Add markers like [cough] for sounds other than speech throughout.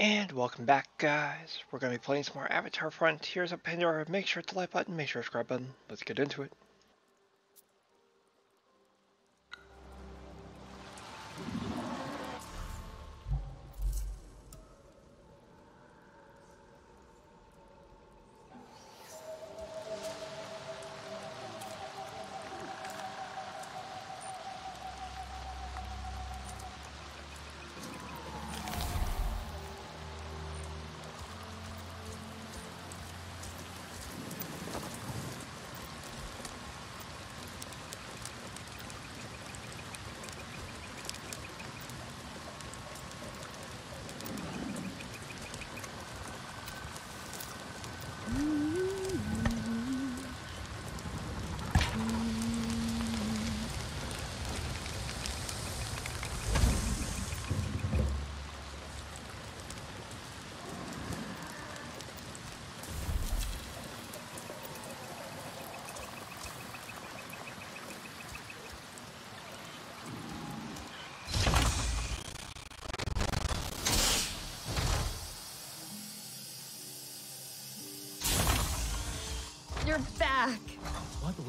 And welcome back, guys. We're going to be playing some more Avatar Frontiers of Pandora. Make sure to like button, make sure to subscribe button. Let's get into it.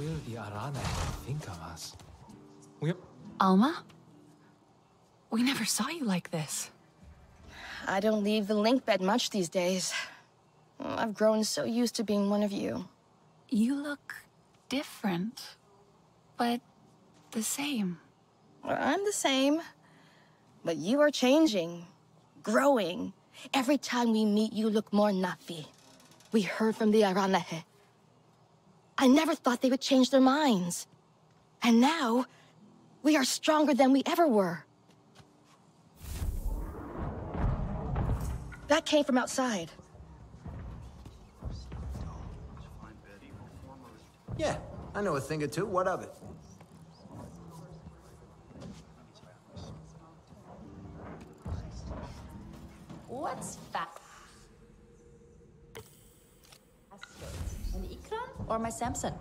Will the Arana think of us? We Alma? We never saw you like this. I don't leave the link bed much these days. I've grown so used to being one of you. You look different, but the same. I'm the same. But you are changing, growing. Every time we meet, you look more Na'vi. We heard from the Aranahe. I never thought they would change their minds. And now, we are stronger than we ever were. That came from outside. Yeah, I know a thing or two. What of it? What's that? An Ikran or my Samson?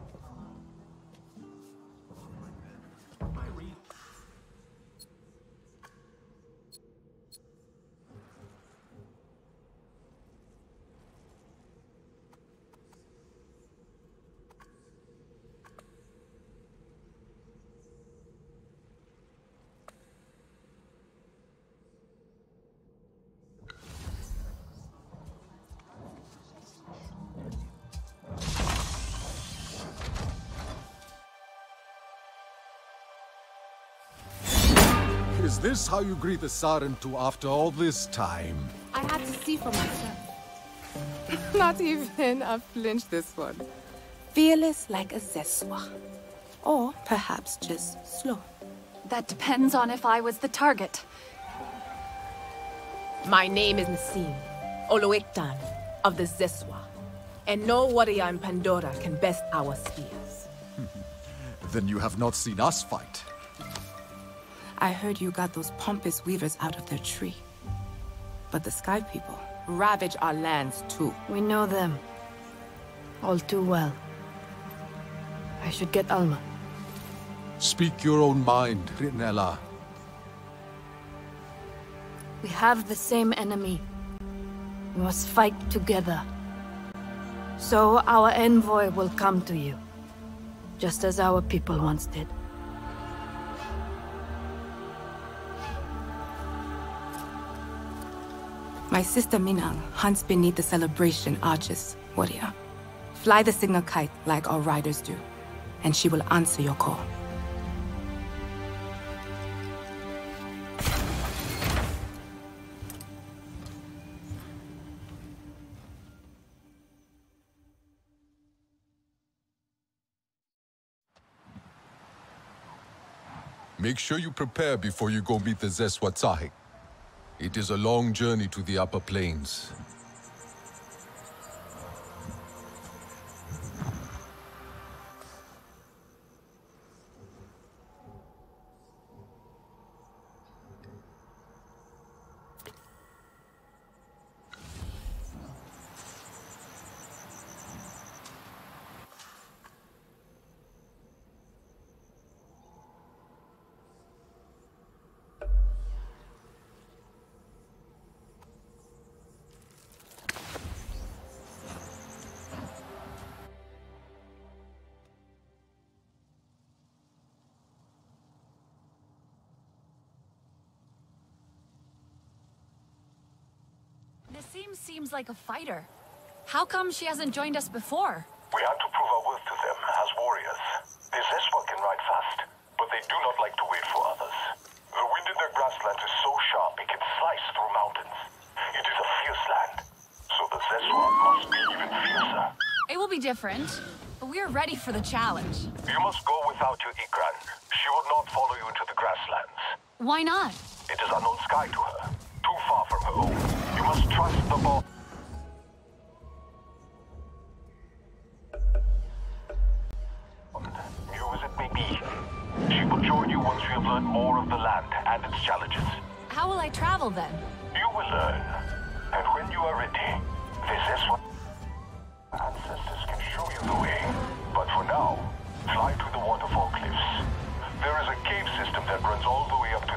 Is this how you greet the Saren Sarentu after all this time? I had to see for myself. [laughs] Not even a flinch this one. Fearless like a Zeswa. Or perhaps just slow. That depends on if I was the target. My name is Nassim, Olo'eyktan of the Zeswa. And no warrior in Pandora can best our spears. [laughs] Then you have not seen us fight. I heard you got those pompous weavers out of their tree. But the Sky People ravage our lands too. We know them. All too well. I should get Alma. Speak your own mind, Ritnella. We have the same enemy. We must fight together. So our envoy will come to you. Just as our people once did. My sister Minang hunts beneath the celebration arches, warrior. Fly the signal kite like our riders do, and she will answer your call. Make sure you prepare before you go meet the Zeswatsahi. It is a long journey to the upper plains. Seems like a fighter. How come she hasn't joined us before? We had to prove our worth to them as warriors. The Zeswa can ride fast, but they do not like to wait for others. The wind in their grasslands is so sharp it can slice through mountains. It is a fierce land, so the Zeswa must be even fiercer. It will be different, but we're ready for the challenge. You must go without your Ikran. She will not follow you into the grasslands. Why not? It is unknown sky to her, must trust the ball. New as it may be, she will join you once you have learned more of the land and its challenges. How will I travel then? You will learn. And when you are ready, this is what ancestors can show you the way. But for now, fly to the waterfall cliffs. There is a cave system that runs all the way up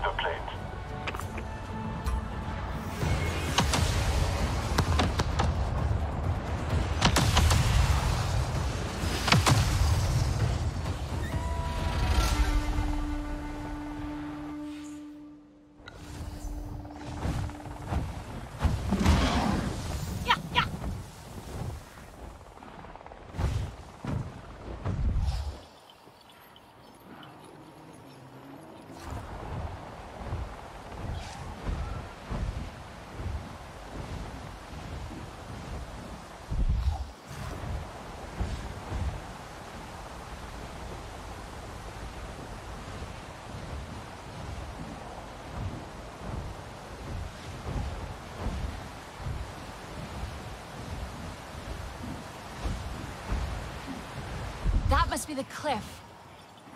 be the cliff.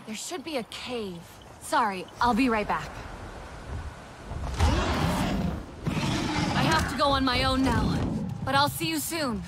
There should be a cave. Sorry, I'll be right back. I have to go on my own now, but I'll see you soon.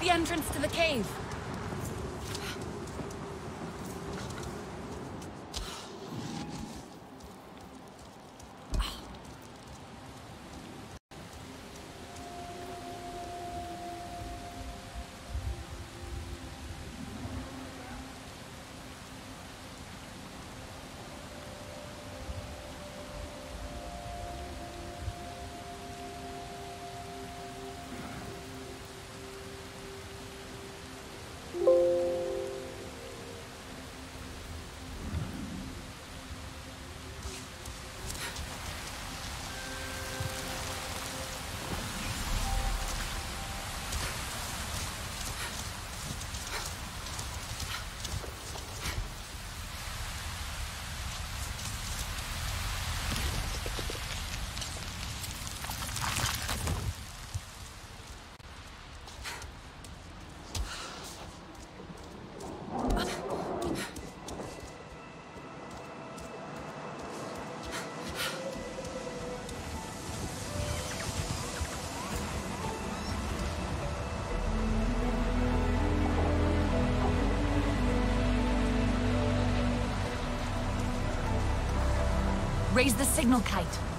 The entrance to the cave. Raise the signal kite.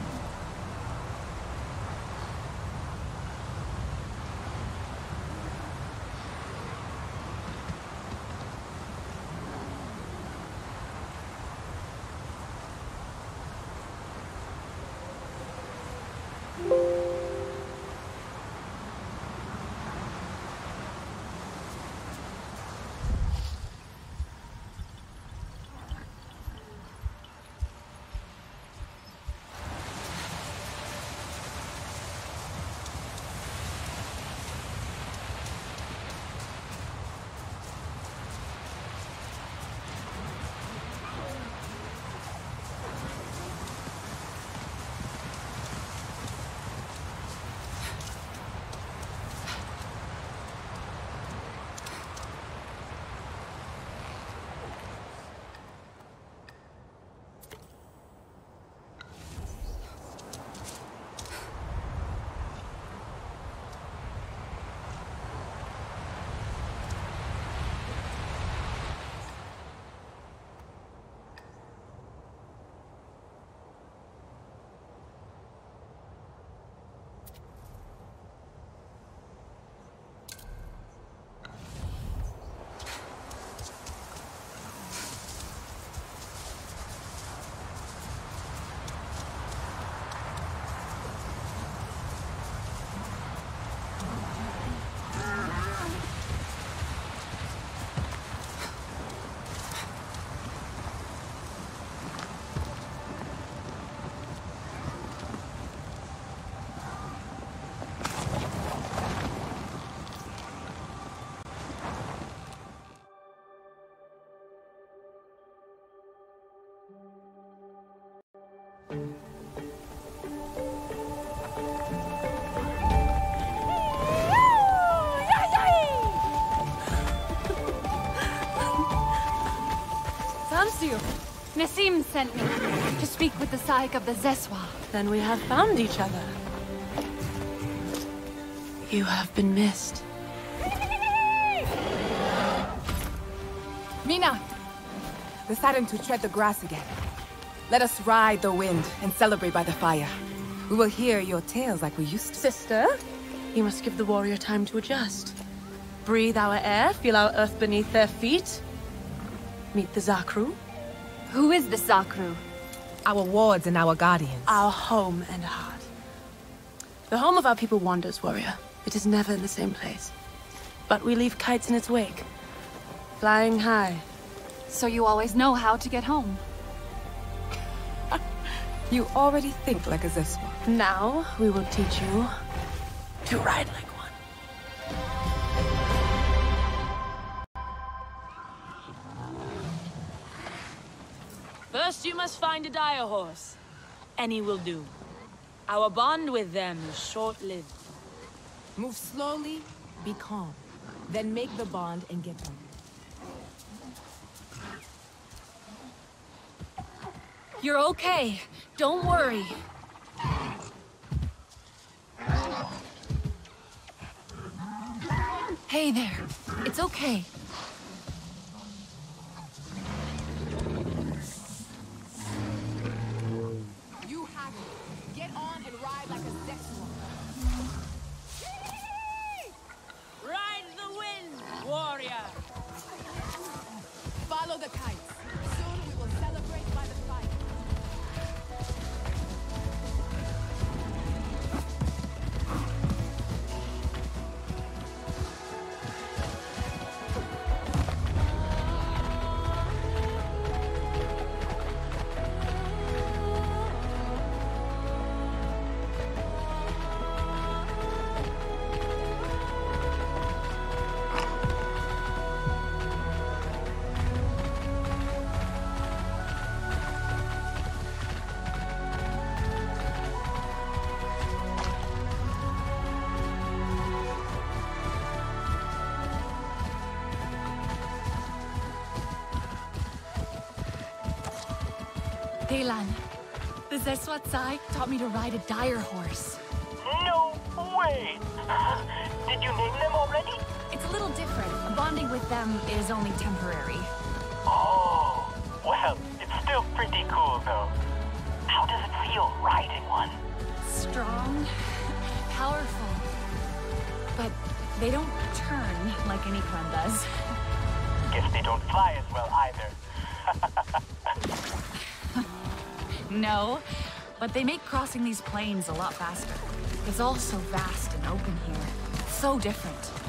Nassim sent me to speak with the Tsahik of the Zeswa. Then we have found each other. You have been missed. Mina! Deciding to tread the grass again. Let us ride the wind and celebrate by the fire. We will hear your tales like we used to. Sister, you must give the warrior time to adjust. Breathe our air, feel our earth beneath their feet. Meet the Zakru. Who is the Zakru? Our wards and our guardians. Our home and heart. The home of our people wanders, warrior. It is never in the same place. But we leave kites in its wake. Flying high. So you always know how to get home. [laughs] you already think like a Zeswa. Now, we will teach you to ride like First, you must find a dire horse. Any will do. Our bond with them is short-lived. Move slowly, be calm. Then make the bond and get home. You're okay. Don't worry. Hey there. It's okay. The Zeswatsai taught me to ride a dire horse. No way! [laughs] Did you name them already? It's a little different. Bonding with them is only temporary. No, but they make crossing these plains a lot faster. It's all so vast and open here. So different.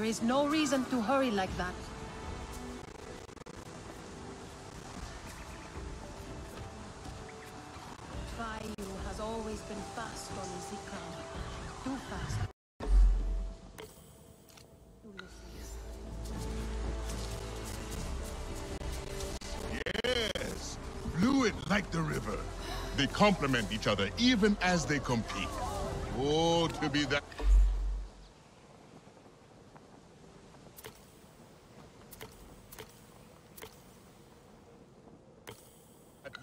There is no reason to hurry like that. Vayu has always been fast on Zikram. Too fast. Yes, fluid like the river. They complement each other even as they compete. Oh, to be that.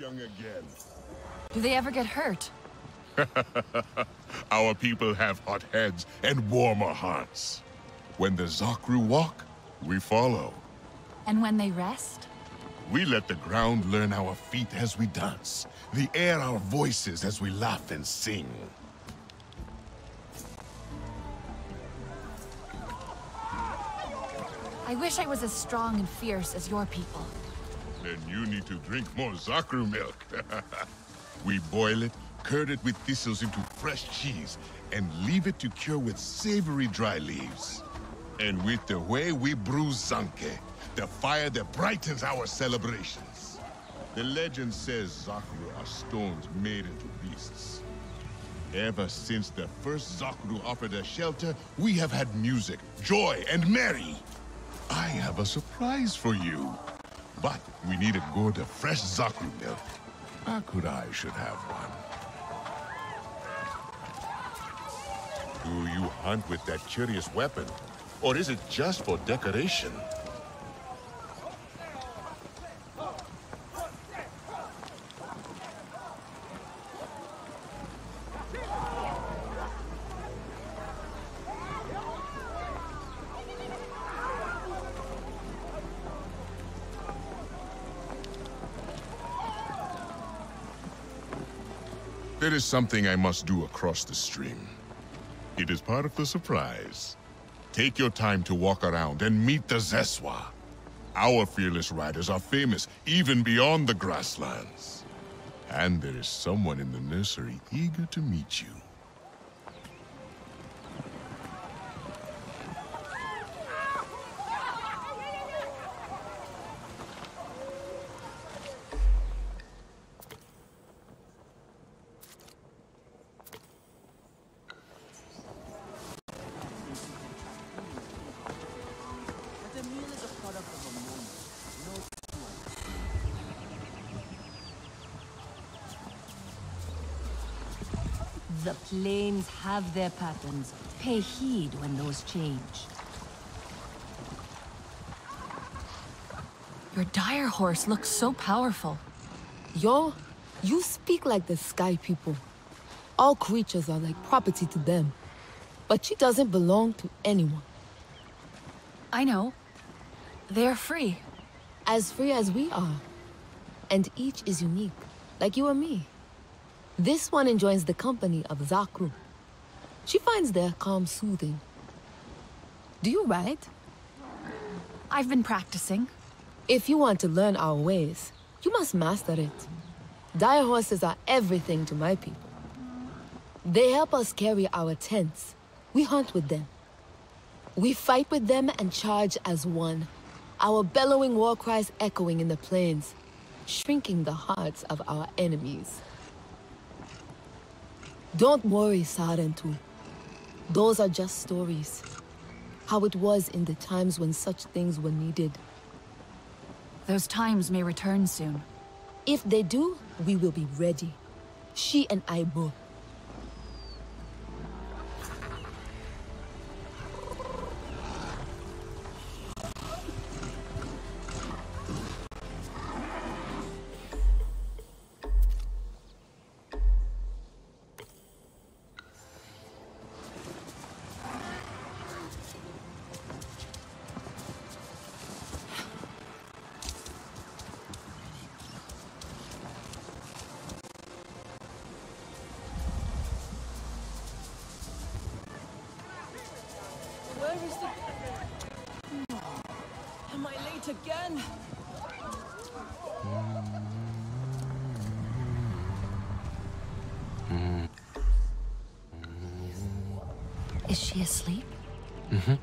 Young again. Do they ever get hurt? [laughs] Our people have hot heads and warmer hearts. When the Zakru walk, we follow. And when they rest? We let the ground learn our feet as we dance, the air our voices as we laugh and sing. I wish I was as strong and fierce as your people. Then you need to drink more Zakru milk. [laughs] we boil it, curd it with thistles into fresh cheese, and leave it to cure with savory dry leaves. And with the way we brew Zanke, the fire that brightens our celebrations. The legend says Zakru are stones made into beasts. Ever since the first Zakru offered us shelter, we have had music, joy, and merry. I have a surprise for you. But we need a of fresh Zakru milk. Akurai should have one. Do you hunt with that curious weapon? Or is it just for decoration? There is something I must do across the stream. It is part of the surprise. Take your time to walk around and meet the Zeswa. Our fearless riders are famous even beyond the grasslands. And there is someone in the nursery eager to meet you. Have their patterns. Pay heed when those change. Your dire horse looks so powerful. Yo, you speak like the sky people. All creatures are like property to them. But she doesn't belong to anyone. I know. They're free. As free as we are. And each is unique, like you and me. This one enjoys the company of Zakru. She finds their calm soothing. Do you ride? I've been practicing. If you want to learn our ways, you must master it. Dire horses are everything to my people. They help us carry our tents. We hunt with them. We fight with them and charge as one. Our bellowing war cries echoing in the plains, shrinking the hearts of our enemies. Don't worry, Sarentu. Those are just stories. How it was in the times when such things were needed. Those times may return soon. If they do, we will be ready. She and I both. Am again? Is she asleep? Mm-hmm.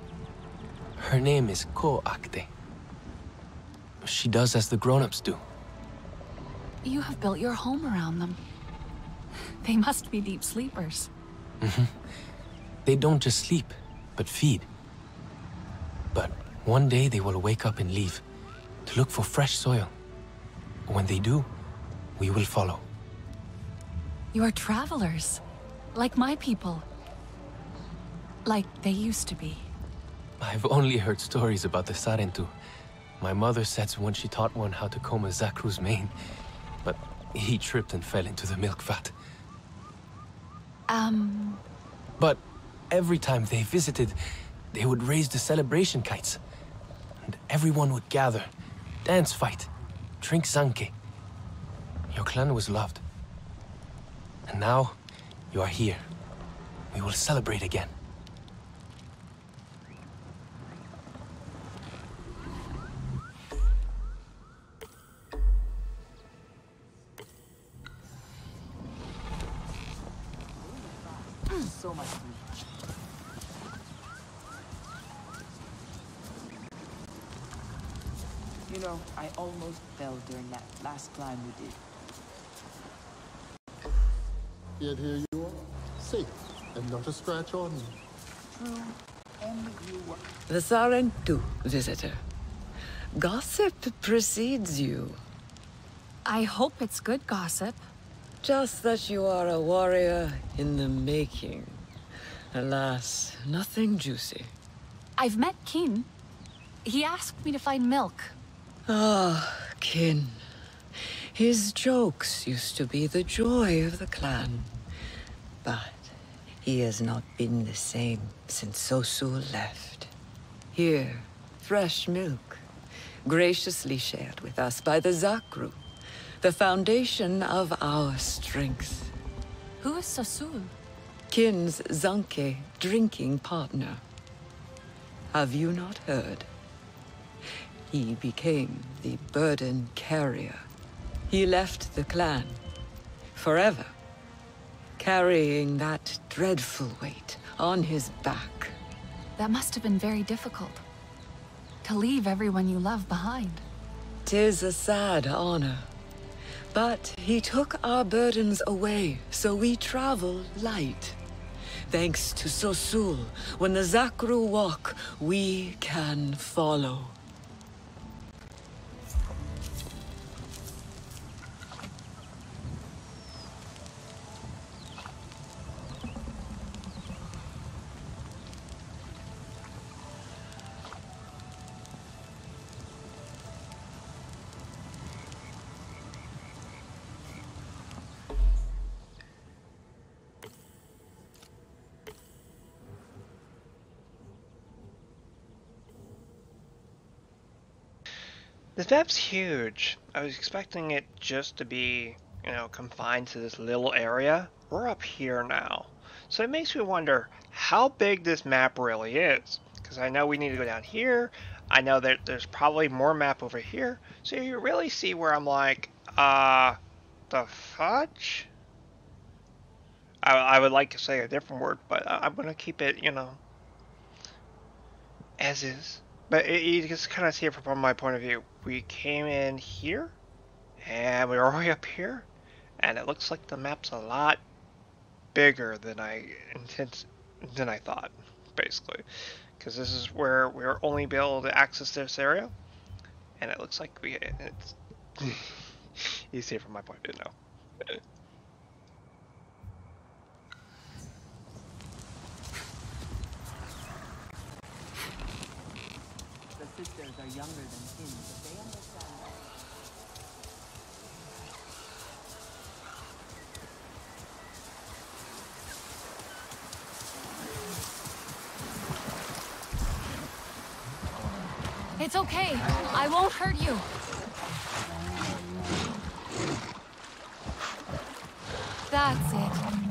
Her name is Ko Akte. She does as the grown-ups do. You have built your home around them. They must be deep sleepers. Mm-hmm. They don't just sleep, but feed. One day they will wake up and leave to look for fresh soil. When they do, we will follow. You are travelers, like my people. Like they used to be. I've only heard stories about the Sarentu. My mother said when she taught one how to comb a Zakru's mane, but he tripped and fell into the milk vat. Um... But every time they visited, they would raise the celebration kites. Everyone would gather, dance fight, drink zanke. Your clan was loved. And now, you are here. We will celebrate again. You know, I almost fell during that last climb we did. Yet here you are, safe, and not a scratch on you. True, and you were... The Sarentu, visitor. Gossip precedes you. I hope it's good gossip. Just that you are a warrior in the making. Alas, nothing juicy. I've met Kin. He asked me to find milk. Ah, Kin. His jokes used to be the joy of the clan. But he has not been the same since Sosul left. Here, fresh milk, graciously shared with us by the Zakru, the foundation of our strength. Who is Sosul? Kin's Zanke drinking partner. Have you not heard? He became the burden carrier. He left the clan. Forever. Carrying that dreadful weight on his back. That must have been very difficult. To leave everyone you love behind. Tis a sad honor. But he took our burdens away, so we travel light. Thanks to Sosul, when the Zakru walk, we can follow. This map's huge. I was expecting it just to be, you know, confined to this little area. We're up here now. So it makes me wonder how big this map really is. Because I know we need to go down here. I know that there's probably more map over here. So you really see where I'm like, uh, the fudge? I, I would like to say a different word, but I'm going to keep it, you know, as is. But it, you can kind of see it from my point of view. We came in here, and we're already up here, and it looks like the map's a lot bigger than I intent than I thought, basically, because this is where we're only be able to access this area, and it looks like we it's [laughs] you see it from my point of view now. The sisters are younger than him, but they understand that. It's okay. I won't hurt you. That's it.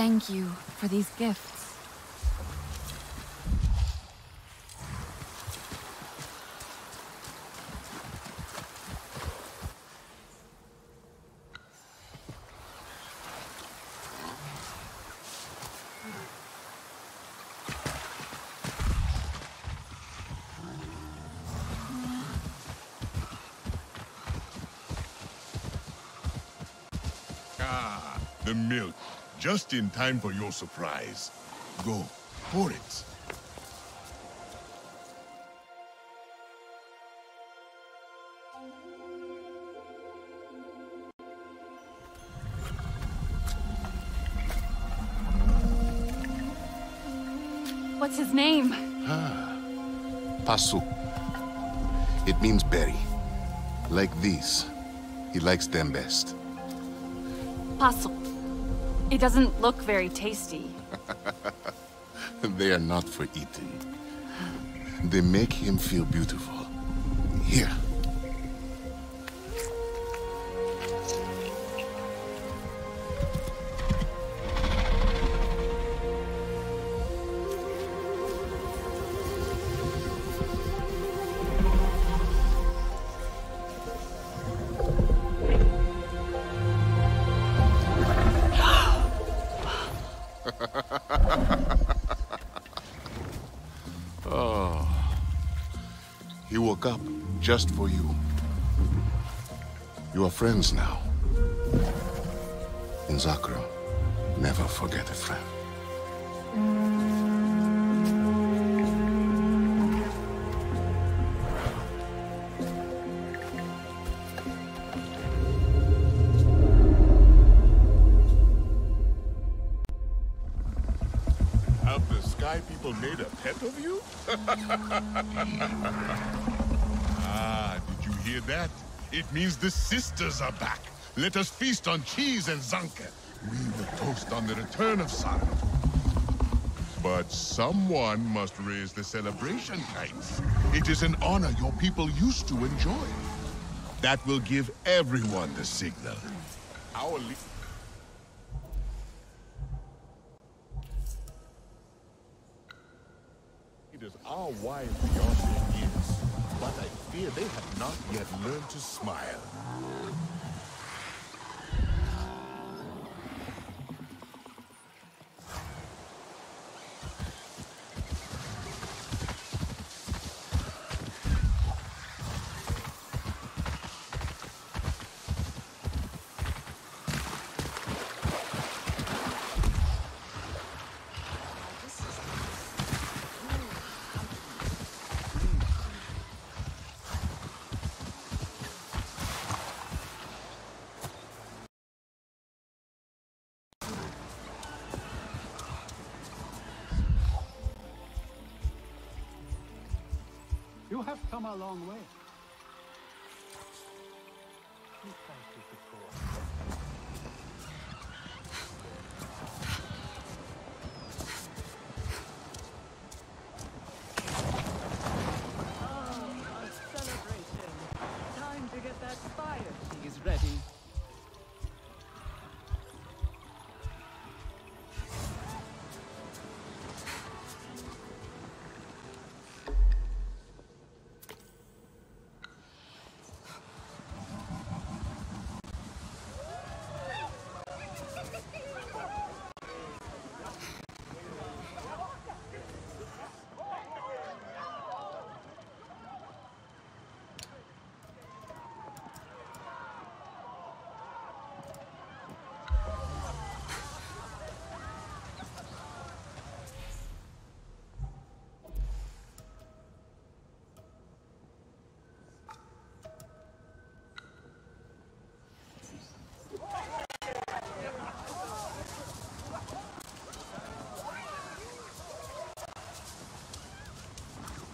Thank you for these gifts. Ah, the milk. Just in time for your surprise. Go, pour it. What's his name? Ah, Pasu. It means berry. Like these. He likes them best. Puzzle. It doesn't look very tasty. [laughs] they are not for eating. They make him feel beautiful. Here. Just for you. You are friends now. In Zakru, never forget a friend. It means the sisters are back. Let us feast on cheese and zanke. We will toast on the return of Sarah. But someone must raise the celebration kites. It is an honor your people used to enjoy. That will give everyone the signal. Our le- leaders are wise beyond but I fear they have not yet learned to smile. A long way.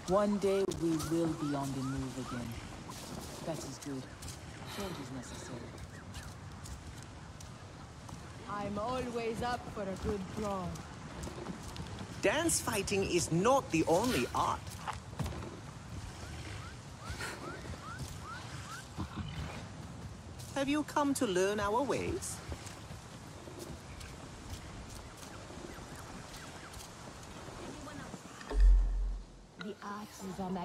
One day we will be on the move again. That is good. Change is necessary. I'm always up for a good brawl. Dance fighting is not the only art. Have you come to learn our ways? Axes are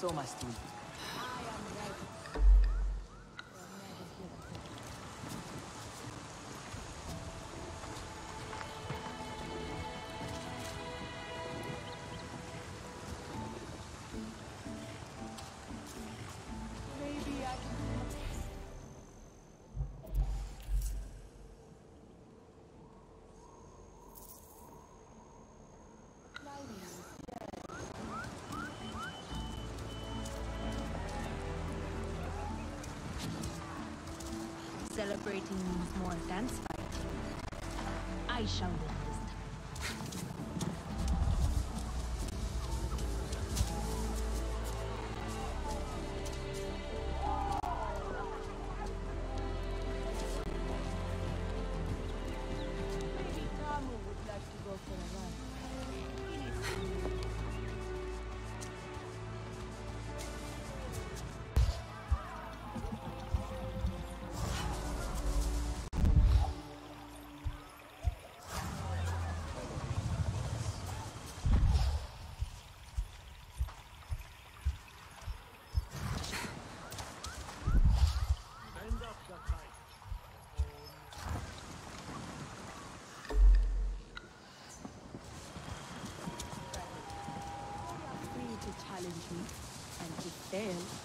so we. Maybe dance. I shall win and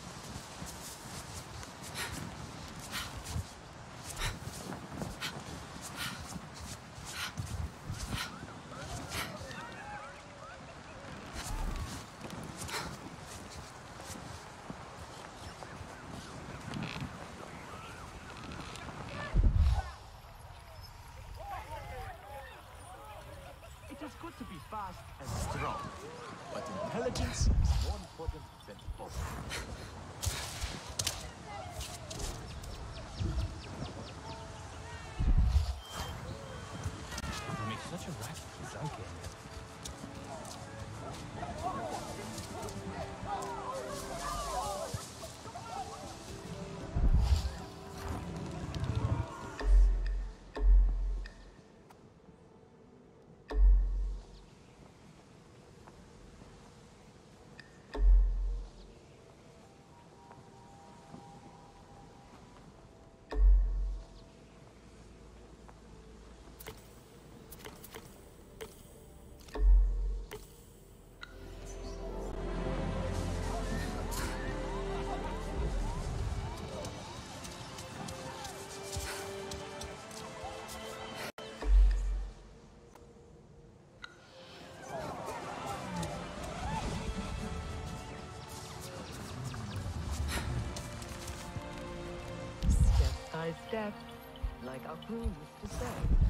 It is good to be fast and strong, but intelligence is more important than both. Step, like our used to say.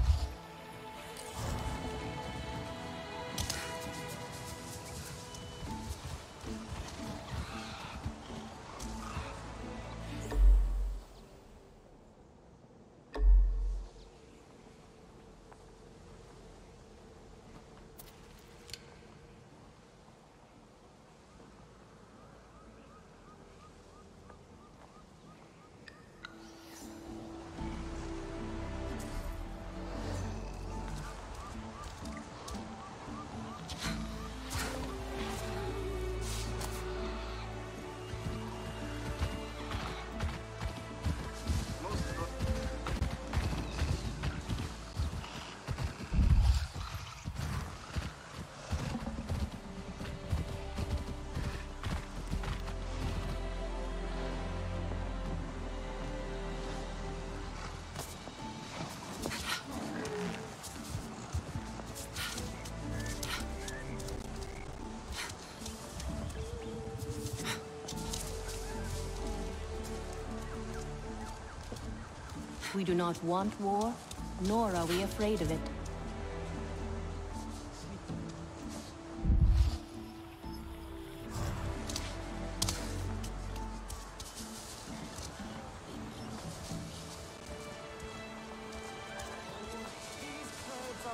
We do not want war, nor are we afraid of it.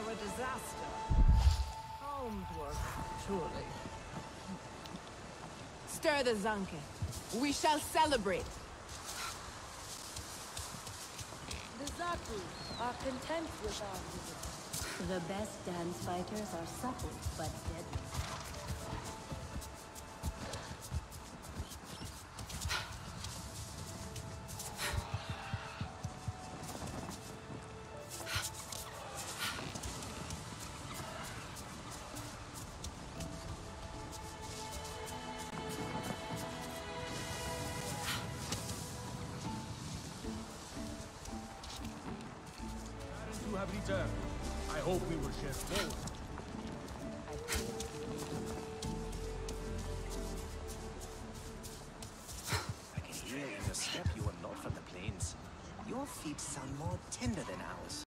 a disaster. Truly. Stir the Zanke. We shall celebrate. Content. The best dance fighters are supple but deadly. Step you are not from the plains. Your feet sound more tender than ours.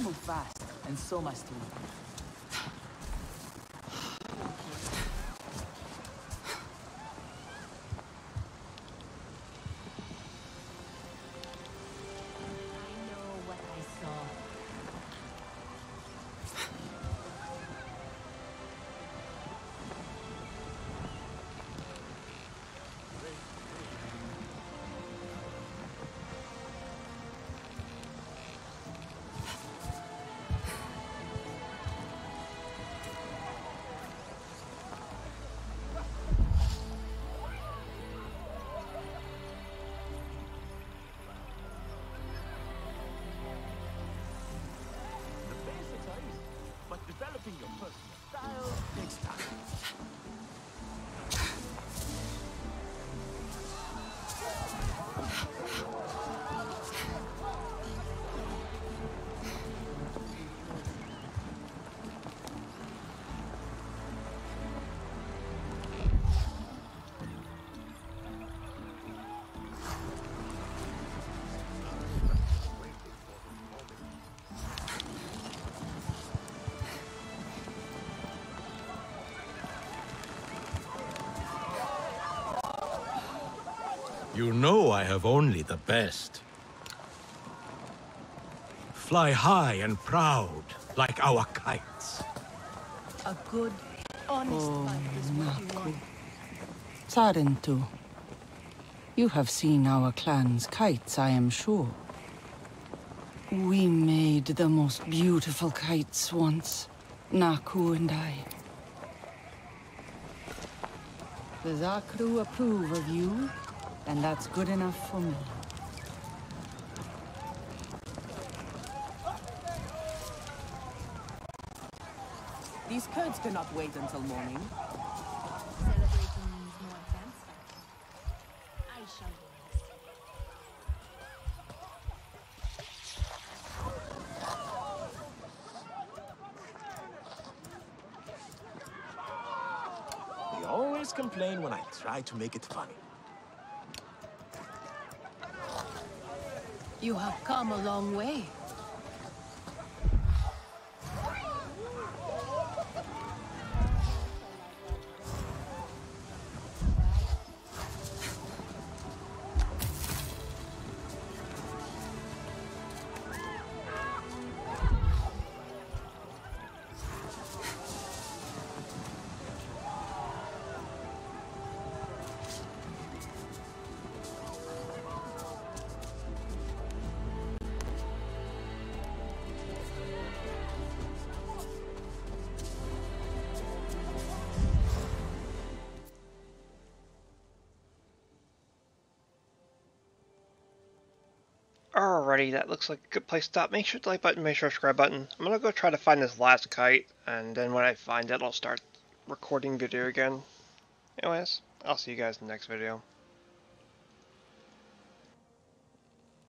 Move fast, and so must we. You know I have only the best. Fly high and proud, like our kites. A good, honest Oh, fight is what you Naku. want. Sarentu, you have seen our clan's kites, I am sure. We made the most beautiful kites once, Naku and I. The Zakru approve of you, and that's good enough for me. These curds cannot wait until morning. Celebrating means more advanced fighting. I shall be next. They always complain when I try to make it funny. You have come a long way. Alrighty, that looks like a good place to stop. Make sure to like button, make sure to subscribe button. I'm gonna go try to find this last kite, and then when I find it, I'll start recording video again. Anyways, I'll see you guys in the next video.